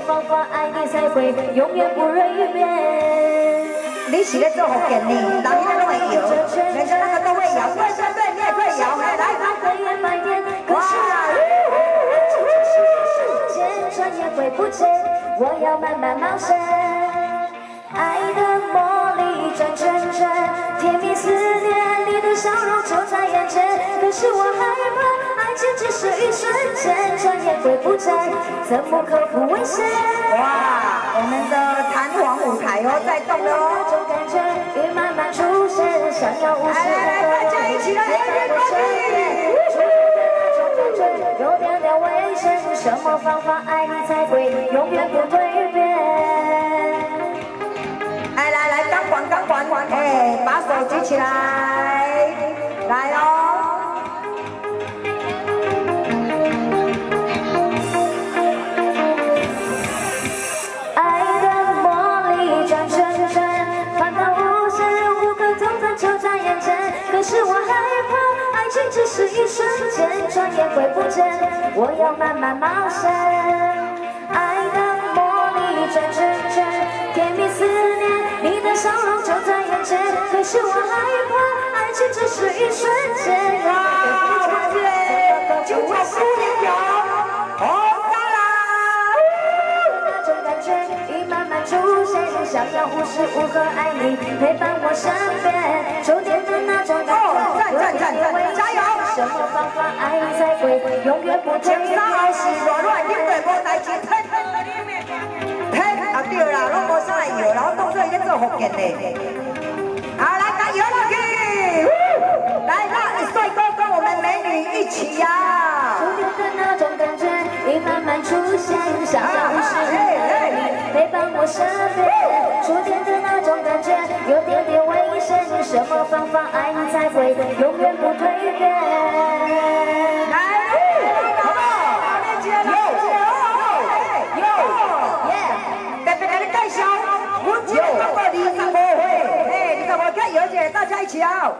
方法爱你才会永远不蜕变？你是咧做福建呢，人家都会摇，人家那个都会摇，对对对，你也可以摇，来来来，哇！时间转眼会不见，我要慢慢冒险。爱的魔力转圈圈，甜蜜思念，你的笑容就在眼前。可是我害怕，爱情只是一瞬怎么克服危险？哇，我们的弹簧舞台哦，在动了哦。那种感觉已慢慢出现，想要无视来来来，大家一起来，来来来。有点点危险，什么方法爱你才会永远不蜕变？来来来，钢管钢管，哎，把手举起来，来哦。爱情只是一瞬间，转眼会不见。我要慢慢冒险。爱的魔力转圈圈，甜蜜思念，你的笑容就在眼前。可是我害怕，爱情只是一瞬间。哇，姐，就我输一条，红哒啦！那种感觉已慢慢出现，想要无时无刻爱你，陪伴什么方法爱你才会永远不蜕变？三是软软硬对无代志，嘿，嘿，啊对啦，拢无啥来摇，然后当作伊咧做福建的。好，来加油了去！来，让帅哥跟我们美女一起摇。秋天的那种感觉已慢慢出现，想要无时无刻爱你，陪伴我身边。初天的那种感觉有点点危险，什么方法爱你才会永远不来，好不好？有有有，耶！特别给你介绍，我今年不过二十五岁，哎，二十五加油姐，大家一起啊。